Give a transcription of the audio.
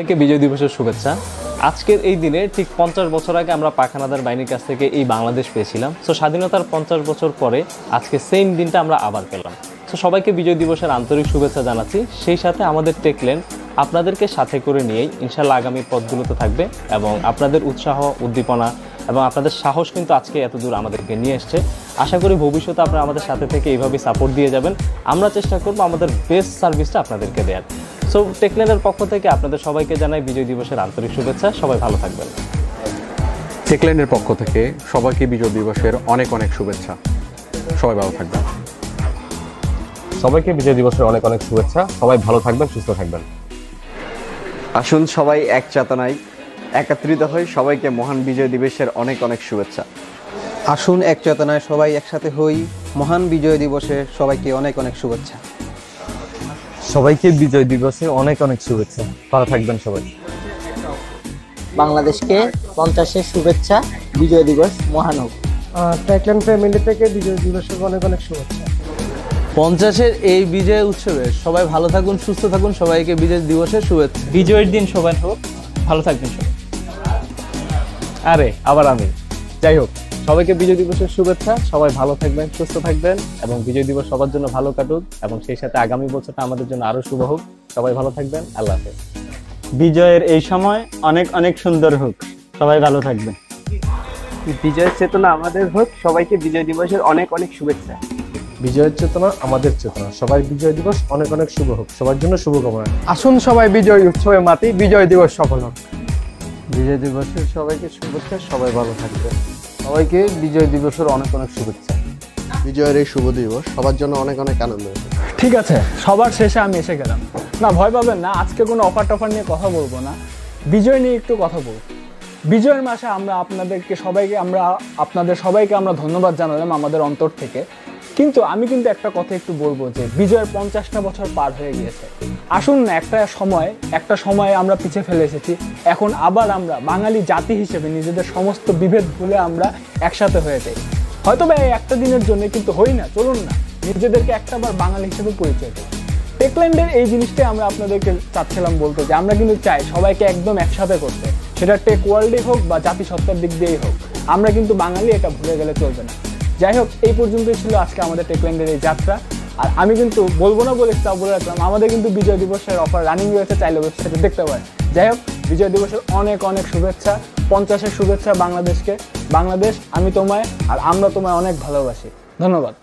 সবাইকে বিজয় দিবসের শুভেচ্ছা। আজকের এই দিনে ঠিক পঞ্চাশ বছর আগে আমরা পাখানাদার বাহিনীর কাছ থেকে এই বাংলাদেশ পেয়েছিলাম। সো স্বাধীনতার পঞ্চাশ বছর পরে আজকে সেম দিনটা আমরা আবার পেলাম। তো সবাইকে বিজয় দিবসের আন্তরিক শুভেচ্ছা জানাচ্ছি। সেই সাথে আমাদের টেকলেন আপনাদেরকে সাথে করে নিয়েই ইনশাল্লাহ আগামী পথগুলোতে থাকবে এবং আপনাদের উৎসাহ, উদ্দীপনা এবং আপনাদের সাহস কিন্তু আজকে এত দূর আমাদেরকে নিয়ে এসছে। আশা করি ভবিষ্যতে আপনারা আমাদের সাথে থেকে এইভাবেই সাপোর্ট দিয়ে যাবেন। আমরা চেষ্টা করব আমাদের বেস্ট সার্ভিসটা আপনাদেরকে দেওয়ার সো টেকলেনের পক্ষ থেকে আপনাদের সবাইকে জানাই বিজয় দিবসের আন্তরিক শুভেচ্ছা। সবাই ভালো থাকবেন। টেকলাইনের পক্ষ থেকে সবাইকে বিজয় দিবসের অনেক অনেক শুভেচ্ছা। সবাই ভালো থাকবেন। সবাইকে বিজয় দিবসের অনেক অনেক শুভেচ্ছা। সবাই ভালো থাকবেন সুস্থ থাকবেন। আসুন সবাই এক চেতনায় একত্রিত হই সবাইকে মহান বিজয় দিবসের অনেক অনেক শুভেচ্ছা। আসুন এক চেতনায় সবাই একসাথে হই মহান বিজয় দিবসে সবাইকে অনেক অনেক শুভেচ্ছা। সবাইকে বিজয় দিবসে অনেক অনেক শুভেচ্ছা। ভালো থাকবেন সবাই। বাংলাদেশকে পঞ্চাশের শুভেচ্ছা বিজয় দিবস মহান হোক ফ্যামিলি থেকে বিজয় দিবসের অনেক অনেক শুভেচ্ছা। পঞ্চাশের এই বিজয় উৎসবে সবাই ভালো থাকুন সুস্থ থাকুন সবাইকে বিজয় দিবসের শুভেচ্ছা। বিজয়ের দিন সবাই হোক ভালো থাকবেন সবাই। আরে আবার আমি। যাই হোক। সবাইকে বিজয় দিবসের শুভেচ্ছা। সবাই ভালো থাকবেন সুস্থ থাকবেন এবং বিজয় দিবস সবার জন্য ভালো কাটুক এবং সেই সাথে আগামী বছরটা আমাদের জন্য আরও শুভ হোক। সবাই ভালো থাকবেন আল্লাহ হাফেজ। বিজয়ের এই সময় অনেক অনেক সুন্দর হোক। সবাই ভালো থাকবেন। বিজয়ের চেতনা আমাদের হোক সবাইকে বিজয় দিবসের অনেক অনেক শুভেচ্ছা। বিজয়ের চেতনা আমাদের চেতনা। সবাই বিজয় দিবস অনেক অনেক শুভ হোক। সবার জন্য শুভকামনা। আসুন সবাই বিজয় উৎসবে মাতি বিজয় দিবস সফল হোক। বিজয় দিবসের সবাইকে শুভেচ্ছা সবাই ভালো থাকবেন। সবাইকে বিজয় দিবসের অনেক অনেক শুভেচ্ছা। বিজয়ের এই শুভ দিবস সবার জন্য অনেক অনেক আনন্দ ঠিক আছে সবার শেষে আমি এসে গেলাম। না ভয় পাবেন না আজকে কোনো অফার টফার নিয়ে কথা বলব না। বিজয় নিয়ে একটু কথা বলব। বিজয়ের মাসে আমরা আপনাদেরকে সবাইকে আমরা আপনাদের সবাইকে আমরা ধন্যবাদ জানালাম আমাদের অন্তর থেকে। কিন্তু আমি কিন্তু একটা কথা একটু বলব যে বিজয়ের পঞ্চাশটা বছর পার হয়ে গিয়েছে। আসুন না, একটা সময় একটা সময় আমরা পিছিয়ে ফেলে এসেছি। এখন আবার আমরা বাঙালি জাতি হিসেবে নিজেদের সমস্ত বিভেদ ভুলে আমরা একসাথে হয়ে যাই। হয়তো বা এই একটা দিনের জন্য কিন্তু হই না, চলুন না। নিজেদেরকে একটাবার বাঙালি হিসেবে পরিচয় দিই। টেকল্যান্ডের এই জিনিসটাই আমরা আপনাদেরকে চাচ্ছিলাম বলতে যে, আমরা কিন্তু চাই সবাইকে একদম একসাথে করতে। সেটা টেক ওয়ার্ল্ডে হোক বা জাতিসত্তার দিক দিয়েই হোক, আমরা কিন্তু বাঙালি এটা ভুলে গেলে চলবে না। যাই হোক, এই পর্যন্তই ছিল আজকে আমাদের টেকল্যান্ডের এই যাত্রা। আর আমি কিন্তু বলব না বলে তাও বলে রাখলাম। আমাদের কিন্তু বিজয় দিবসের অফার রানিং রয়েছে চাইলে ওয়েবসাইটে দেখতে পারেন। যাই হোক, বিজয় দিবসের অনেক অনেক শুভেচ্ছা, পঞ্চাশের শুভেচ্ছা বাংলাদেশকে। বাংলাদেশ, আমি তোমায় আর আমরা তোমায় অনেক ভালোবাসি। ধন্যবাদ।